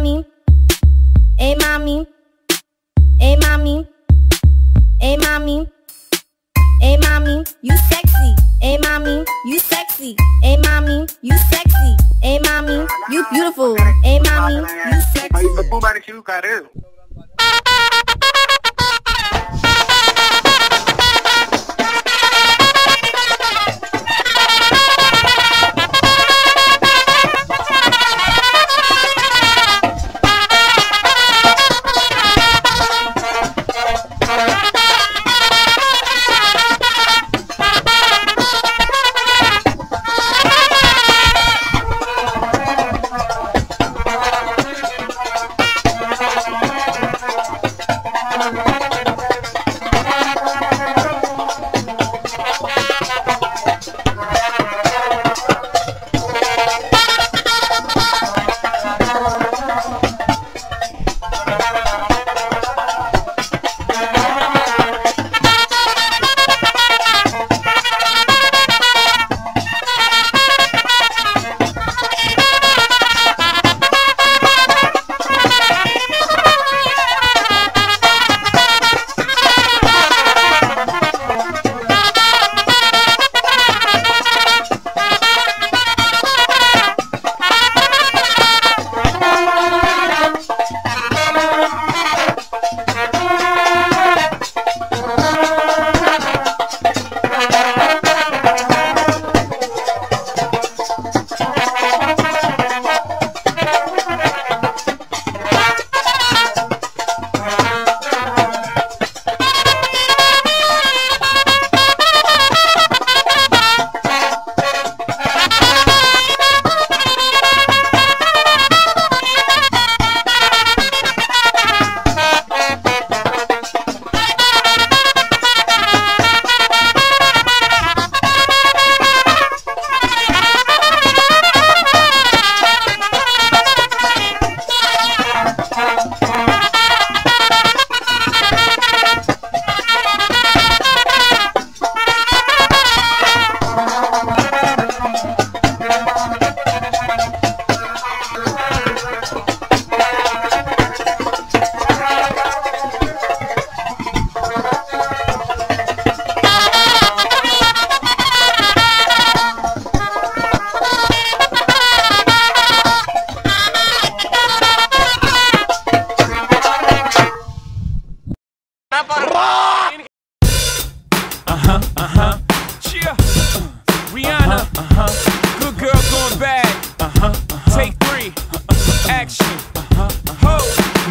mommy. Hey, mommy. Hey, mommy. Hey, mommy. Hey, mommy. You sexy. Hey, mommy. You sexy. Hey, mommy. You sexy. Hey, mommy. You beautiful. Hey, mommy. You sexy. Aí foi pro Baritinho, cara. Uh-huh, uh-huh. Cheer. Rihanna. Uh-huh. Good girl going bad. Uh-huh. Take three. Action. Ho.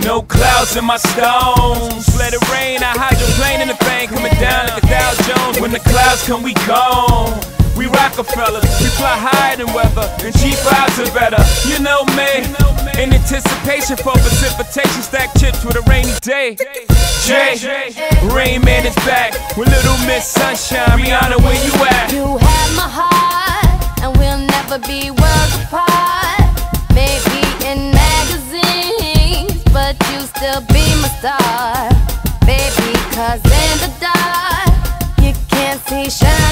No clouds in my stones. Let it rain. I hydroplane in the thing coming down like a Dow Jones. When the clouds come, we gone. We Rockefellers, we fly higher than weather, and cheap vibes are better. You know me, in anticipation for precipitation, stack chips with a rainy day. Jay, Rain Man is back with Little Miss Sunshine. Rihanna, where you at? You have my heart, and we'll never be worlds apart. Maybe in magazines, but you still be my star. Baby, cause in the dark, you can't see shine.